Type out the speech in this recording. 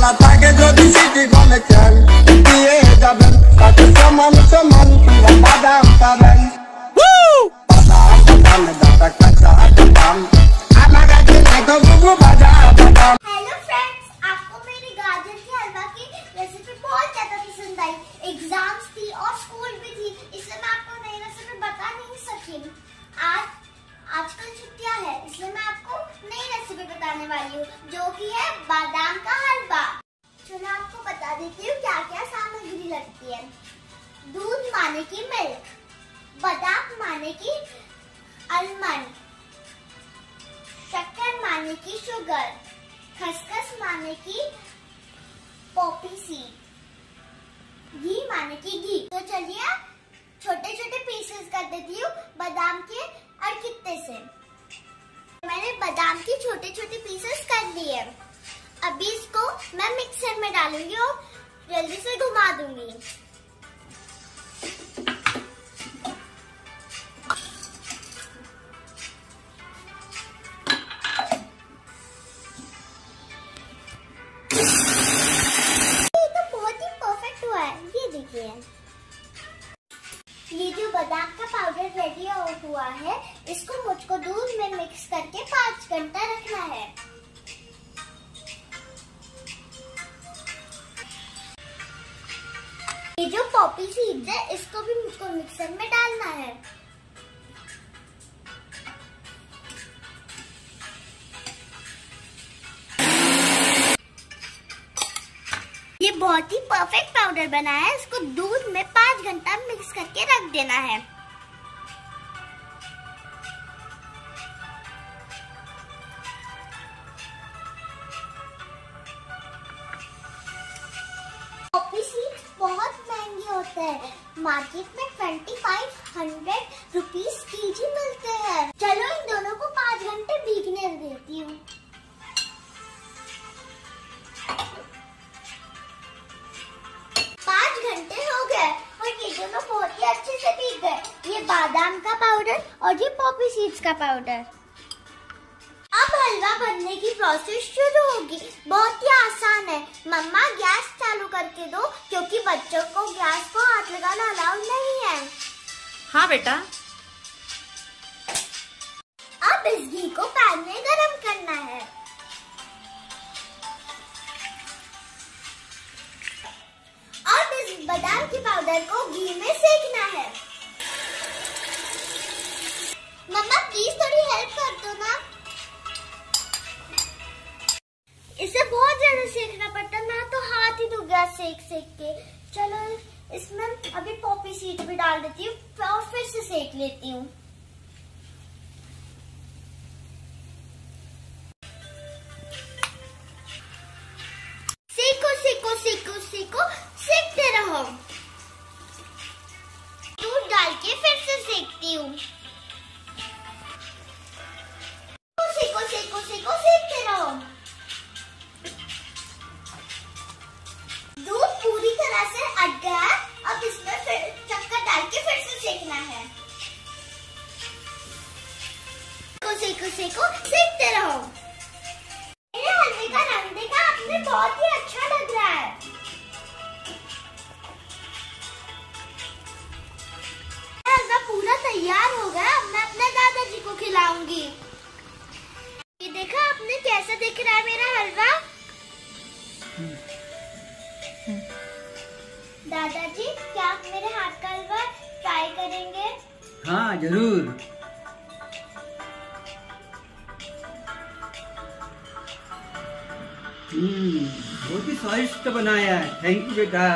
পালা থাকে যদি সিটি কলে খেল দিয়ে যাবেন তাকে সমান সমান পুরা বাদাম পাবেন বাদাম বাদাম দাদা কাঁচা বাদাম আমার কাছে দেখো বুবু বাদাম বাদাম हेलो फ्रेंड्स आपको मेरी गाजर के हलवा की रेसिपी बहुत ज्यादा पसंद आई एग्जाम्स थी और स्कूल भी थी इसलिए मैं आपको नई रेसिपी बता नहीं सकी आज आजकल छुट्टियां है इसलिए मैं आपको नई बताने वाली हूँ, जो कि है बादाम का हलवा। चलो आपको बता देती हूँ क्या क्या सामग्री लगती है। दूध माने की मिल्क, बादाम माने की आलमंड शक्कर माने की शुगर खसखस माने की पॉपी सीड घी माने की घी। तो चलिए छोटे छोटे पीसेस कर देती हूँ बादाम के और कितने से। मैंने बादाम की छोटे छोटे अभी इसको मैं मिक्सर में डालूँगी और जल्दी से घुमा दूँगी। ये तो बहुत ही परफेक्ट हुआ है। ये देखिए। जो बादाम का पाउडर रेडी हुआ है, इसको मुझको दूध में मिक्स करके पाँच घंटा रखना है। ये जो पॉपी सीड्स है, इसको भी मुझको मिक्सर में डालना है। ये बहुत ही परफेक्ट पाउडर बना है, इसको दूध में पाँच घंटा मिक्स करके रख देना है। होते हैं। मार्केट में ट्वेंटी फाइव हंड्रेड रुपीज़ के जी मिलते हैं। चलो इन दोनों को पाँच घंटे भीगने देती हूँ। पाँच घंटे हो गए और ये दोनों बहुत ही अच्छे से भीग गए। ये बादाम का पाउडर और ये पॉपी सीड्स का पाउडर अब हलवा बनने की प्रोसेस शुरू होगी। बहुत ही आसान है। मम्मा गैस चालू करके दो क्योंकि बच्चों को गैस को हाथ लगाना अलाउड नहीं है। हाँ बेटा। अब इस घी को पैन में गरम करना है। अब इस बादाम के पाउडर को घी में सेकना है। मम्मा प्लीज़ थोड़ी हेल्प सेक सेक के। चलो, इसमें अभी पॉपी सीड भी डाल देती हूँ, और फिर से सेक लेती हूँ। सीखते रहो। दूध डाल के फिर से सेकती हूँ। सीखो सीखो, सीखते रहो। मेरे हलवे का रंग देखा, आपने बहुत ही अच्छा लग रहा है। हलवा पूरा तैयार हो गया, अब मैं अपने दादाजी को खिलाऊँगी। ये देखा, आपने कैसा दिख रहा है मेरा हलवा? दादाजी, क्या आप मेरे हाथ का हलवा ट्राई करेंगे? हाँ ज़रूर। बहुत ही स्वादिष्ट बनाया है। थैंक यू बेटा।